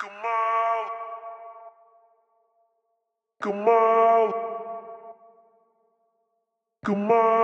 Come out. Come out. Come out.